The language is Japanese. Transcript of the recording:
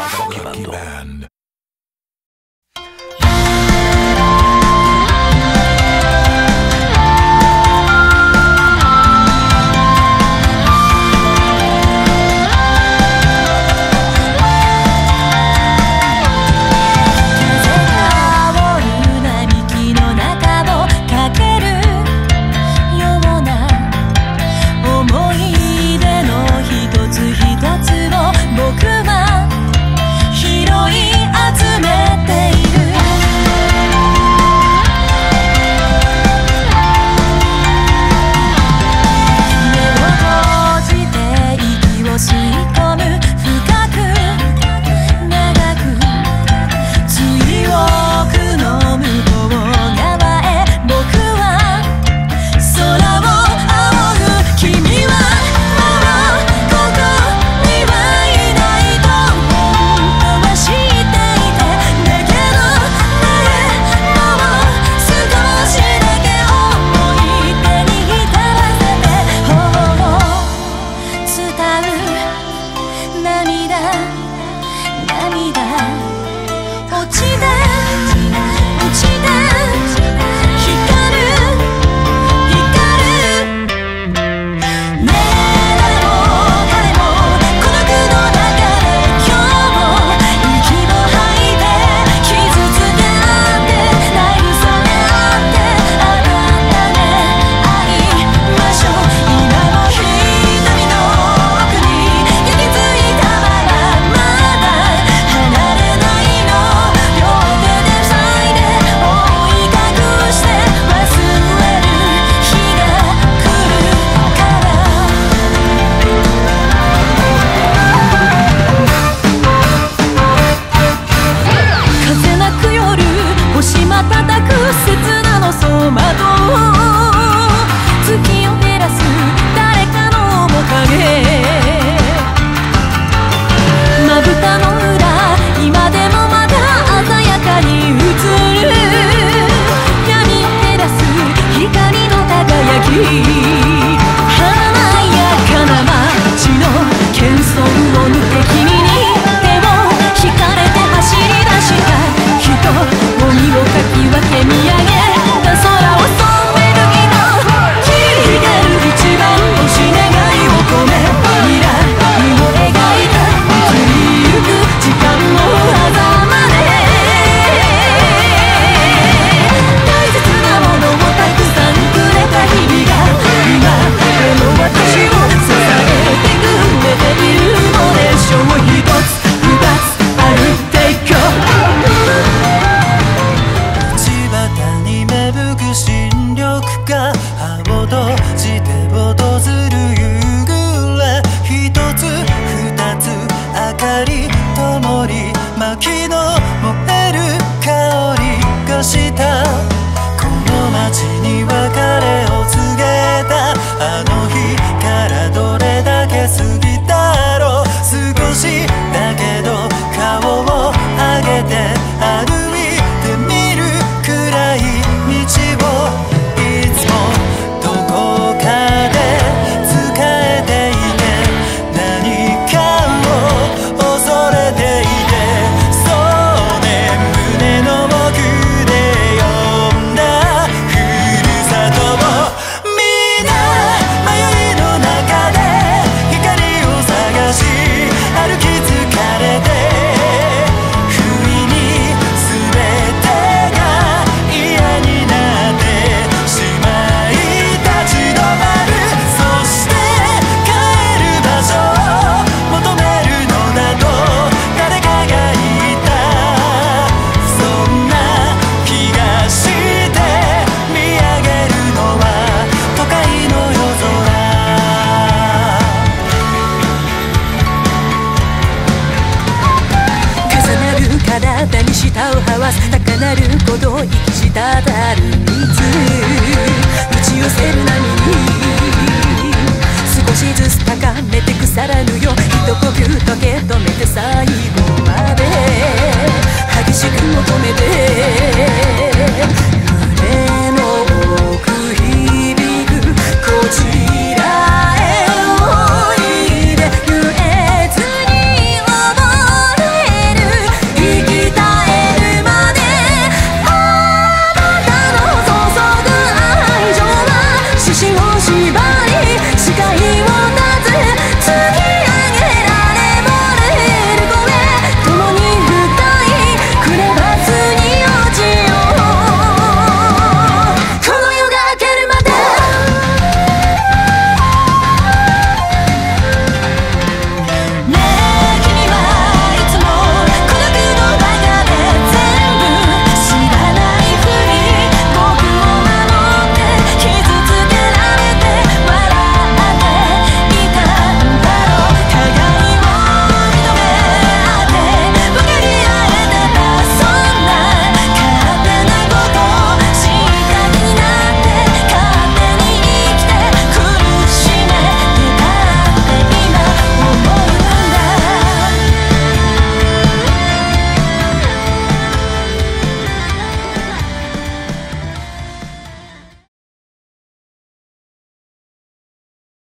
Rocky Band. した滴る。水